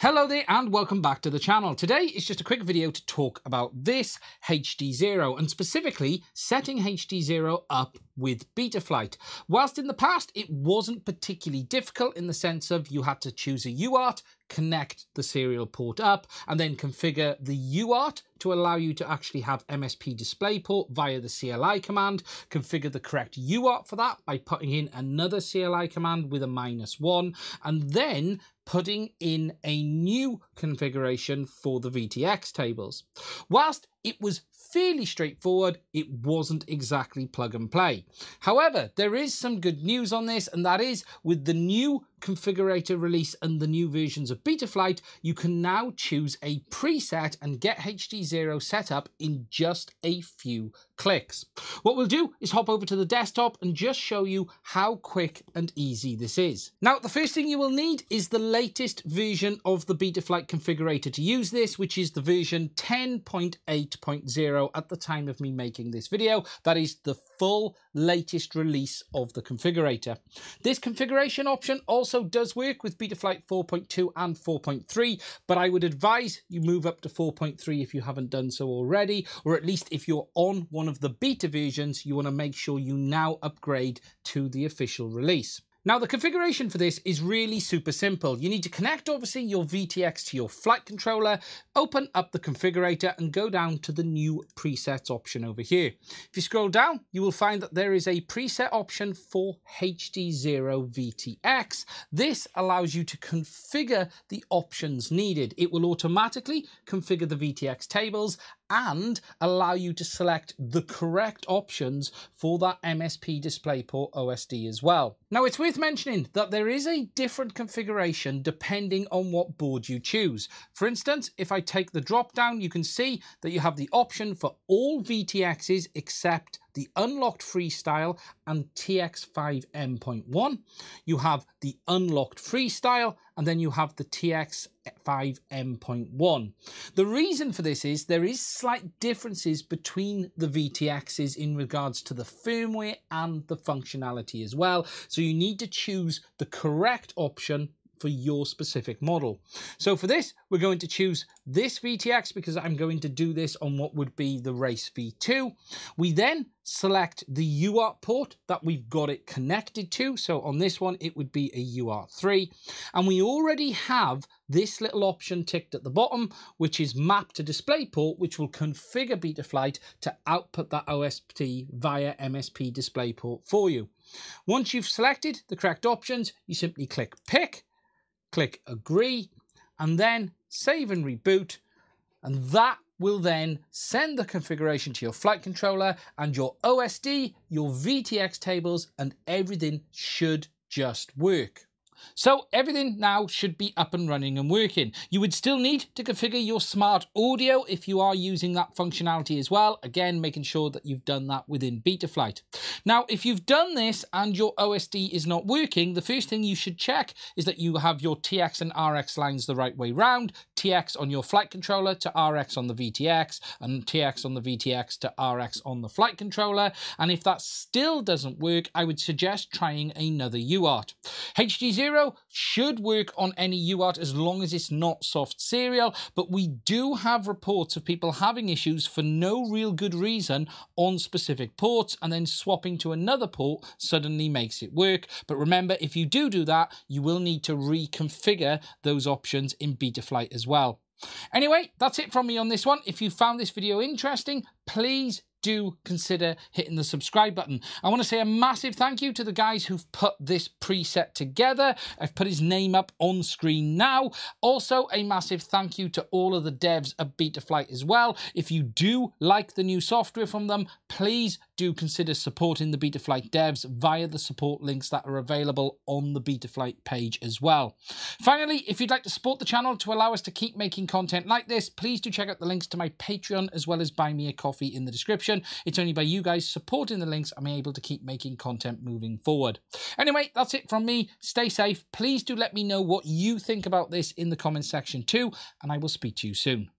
Hello there and welcome back to the channel. Today is just a quick video to talk about this HDZero and specifically setting HDZero up with Betaflight. Whilst in the past it wasn't particularly difficult in the sense of you had to choose a UART, connect the serial port up and then configure the UART to allow you to actually have MSP display port via the CLI command, configure the correct UART for that by putting in another CLI command with a minus one, and then putting in a new configuration for the VTX tables. Whilst it was fairly straightforward, it wasn't exactly plug and play. However, there is some good news on this, and that is with the new configurator release and the new versions of Betaflight, you can now choose a preset and get HDZero set up in just a few clicks. What we'll do is hop over to the desktop and just show you how quick and easy this is. Now, the first thing you will need is the latest version of the Betaflight configurator to use this, which is the version 10.8.0 at the time of me making this video. That is the full latest release of the configurator. This configuration option also does work with Betaflight 4.2 and 4.3, but I would advise you move up to 4.3 if you haven't done so already, or at least if you're on one of the beta versions, you want to make sure you now upgrade to the official release. Now the configuration for this is really super simple. You need to connect obviously your VTX to your flight controller, open up the configurator and go down to the new presets option over here. If you scroll down, you will find that there is a preset option for HDZero VTX. This allows you to configure the options needed. It will automatically configure the VTX tables and allow you to select the correct options for that MSP DisplayPort OSD as well. Now it's worth mentioning that there is a different configuration depending on what board you choose. For instance, if I take the drop down, you can see that you have the option for all VTXs except the unlocked freestyle and TX5 M.1. You have the unlocked freestyle and then you have the TX5 M.1. The reason for this is there is slight differences between the VTXs in regards to the firmware and the functionality as well. So you need to choose the correct option for your specific model. So for this, we're going to choose this VTX because I'm going to do this on what would be the Race V2. We then select the UART port that we've got it connected to. So on this one, it would be a UART3. And we already have this little option ticked at the bottom, which is map to display port, which will configure Betaflight to output that OSD via MSP display port for you. Once you've selected the correct options, you simply click pick click agree, and then save and reboot. And that will then send the configuration to your flight controller and your OSD, your VTX tables, and everything should just work. So everything now should be up and running and working. You would still need to configure your smart audio if you are using that functionality as well. Again, making sure that you've done that within Betaflight. Now, if you've done this and your OSD is not working, the first thing you should check is that you have your TX and RX lines the right way round, TX on your flight controller to RX on the VTX, and TX on the VTX to RX on the flight controller. And if that still doesn't work, I would suggest trying another UART. HD0 Zero should work on any UART as long as it's not soft serial, but we do have reports of people having issues for no real good reason on specific ports and then swapping to another port suddenly makes it work. But remember, if you do do that, you will need to reconfigure those options in Betaflight as well. Anyway, that's it from me on this one. If you found this video interesting, please do consider hitting the subscribe button. I want to say a massive thank you to the guys who've put this preset together. I've put his name up on screen now. Also, a massive thank you to all of the devs at Betaflight as well. If you do like the new software from them, please do consider supporting the Betaflight devs via the support links that are available on the Betaflight page as well. Finally, if you'd like to support the channel to allow us to keep making content like this, please do check out the links to my Patreon as well as buy me a coffee in the description. It's only by you guys supporting the links I'm able to keep making content moving forward. Anyway, that's it from me. Stay safe. Please do let me know what you think about this in the comments section too, and I will speak to you soon.